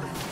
down.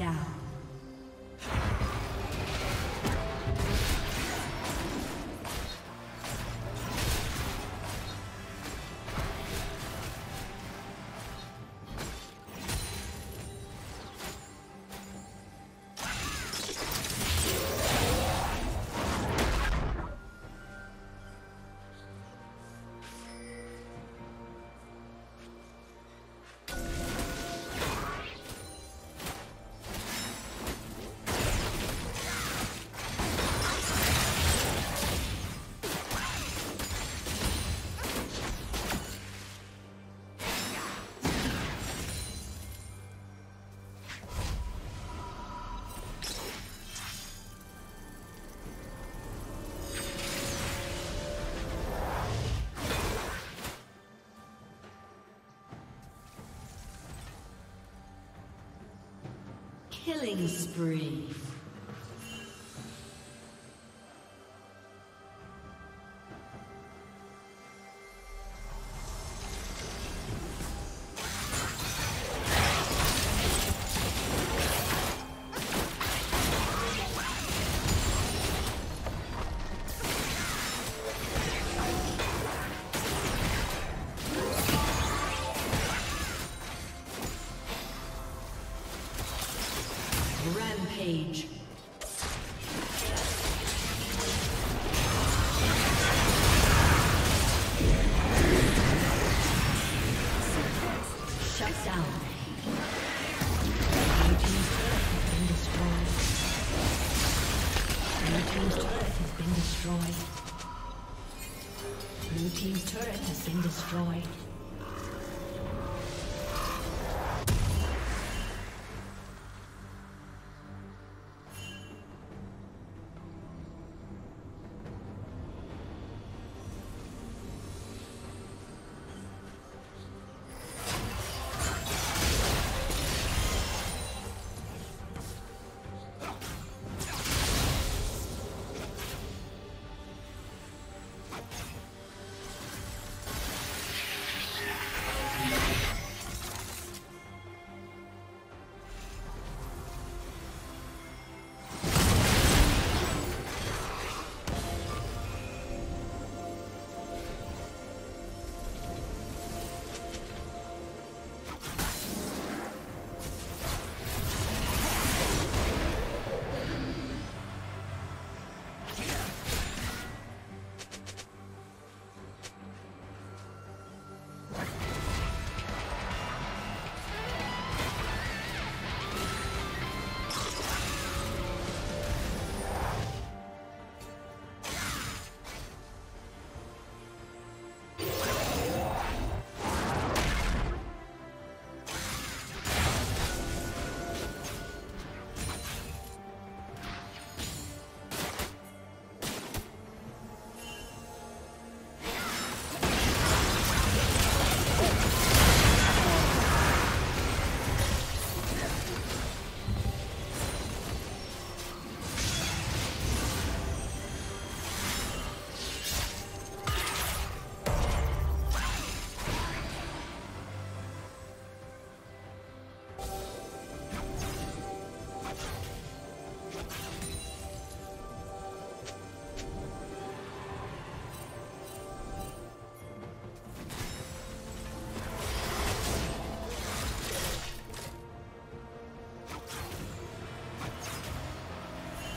Down. Killing spree. Destroyed.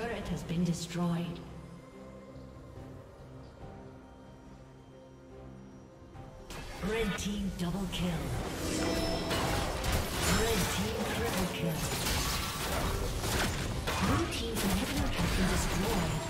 Turret has been destroyed. Red team double kill. Red team triple kill. Blue team's inhibitor has been destroyed.